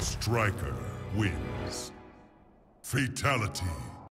Striker wins. Fatality.